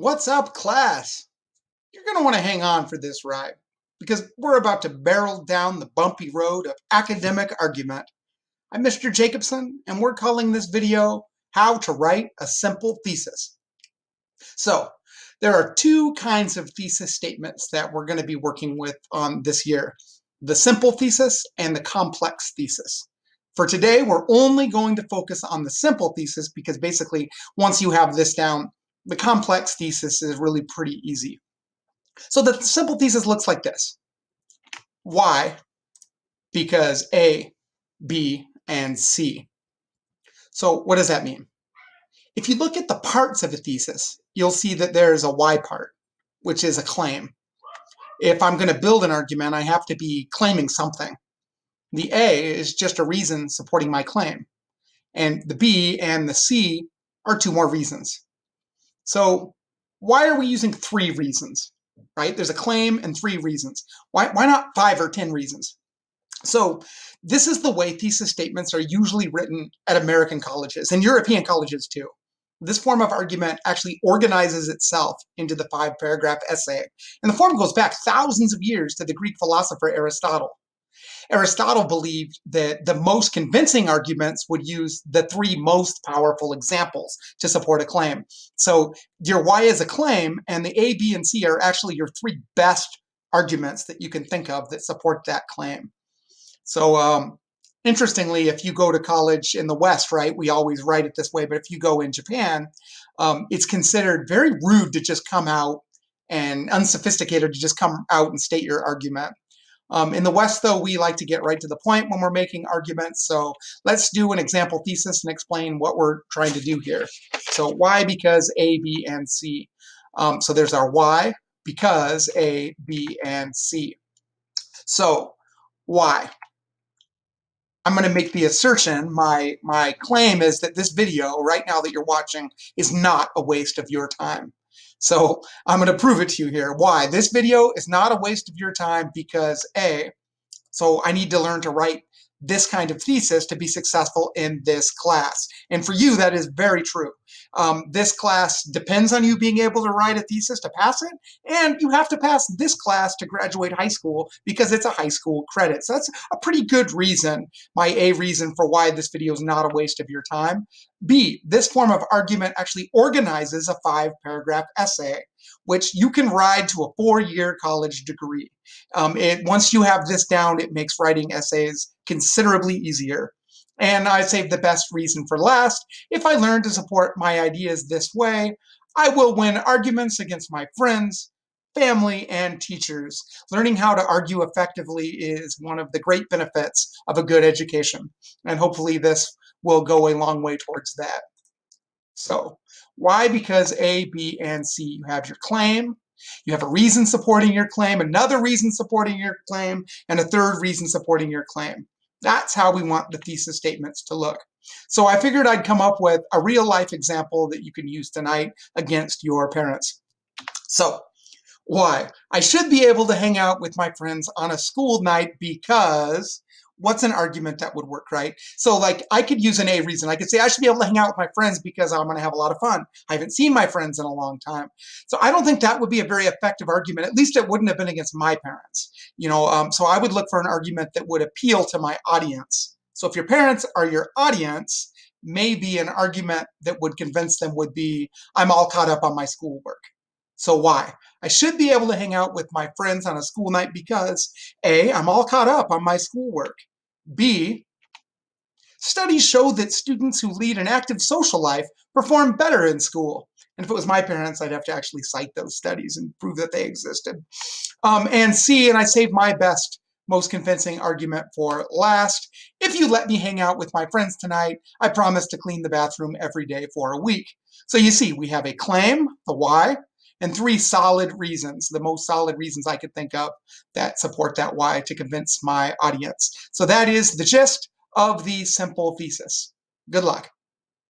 What's up, class? You're going to want to hang on for this ride because we're about to barrel down the bumpy road of academic argument. I'm Mr. Jacobson, and we're calling this video How to Write a Simple Thesis. So, there are two kinds of thesis statements that we're going to be working with on this year the simple thesis and the complex thesis. For today, we're only going to focus on the simple thesis because basically, once you have this down, the complex thesis is really pretty easy. So the simple thesis looks like this. Why? Because A, B, and C. So what does that mean? If you look at the parts of a thesis, you'll see that there's a why part, which is a claim. If I'm going to build an argument, I have to be claiming something. The A is just a reason supporting my claim. And the B and the C are two more reasons. So why are we using three reasons, right? There's a claim and three reasons. Why, why not five or 10 reasons? So this is the way thesis statements are usually written at American colleges and European colleges too. This form of argument actually organizes itself into the five paragraph essay. And the form goes back thousands of years to the Greek philosopher Aristotle. Aristotle believed that the most convincing arguments would use the three most powerful examples to support a claim. So your why is a claim, and the A, B, and C are actually your three best arguments that you can think of that support that claim. So um, interestingly, if you go to college in the West, right, we always write it this way, but if you go in Japan, um, it's considered very rude to just come out and unsophisticated to just come out and state your argument. Um, in the West, though, we like to get right to the point when we're making arguments. So let's do an example thesis and explain what we're trying to do here. So why, because A, B, and C. Um, so there's our why, because A, B, and C. So why? I'm going to make the assertion, my, my claim is that this video right now that you're watching is not a waste of your time. So I'm going to prove it to you here. Why? This video is not a waste of your time because A, so I need to learn to write this kind of thesis to be successful in this class. And for you, that is very true. Um, this class depends on you being able to write a thesis to pass it, and you have to pass this class to graduate high school because it's a high school credit. So that's a pretty good reason, my A reason for why this video is not a waste of your time. B, this form of argument actually organizes a five paragraph essay, which you can ride to a four year college degree. Um, it, once you have this down, it makes writing essays considerably easier. And I saved the best reason for last. If I learn to support my ideas this way, I will win arguments against my friends, family, and teachers. Learning how to argue effectively is one of the great benefits of a good education. And hopefully this will go a long way towards that. So why? Because A, B, and C, you have your claim, you have a reason supporting your claim, another reason supporting your claim, and a third reason supporting your claim. That's how we want the thesis statements to look. So I figured I'd come up with a real life example that you can use tonight against your parents. So why? I should be able to hang out with my friends on a school night because what's an argument that would work, right? So like I could use an A reason. I could say I should be able to hang out with my friends because I'm going to have a lot of fun. I haven't seen my friends in a long time. So I don't think that would be a very effective argument. At least it wouldn't have been against my parents. You know, um, so I would look for an argument that would appeal to my audience. So if your parents are your audience, maybe an argument that would convince them would be, I'm all caught up on my schoolwork. So why? I should be able to hang out with my friends on a school night because A, I'm all caught up on my schoolwork. B, studies show that students who lead an active social life perform better in school. And if it was my parents, I'd have to actually cite those studies and prove that they existed. Um, and C, and I saved my best, most convincing argument for last. If you let me hang out with my friends tonight, I promise to clean the bathroom every day for a week. So you see, we have a claim, the why, and three solid reasons, the most solid reasons I could think of that support that why to convince my audience. So that is the gist of the simple thesis. Good luck.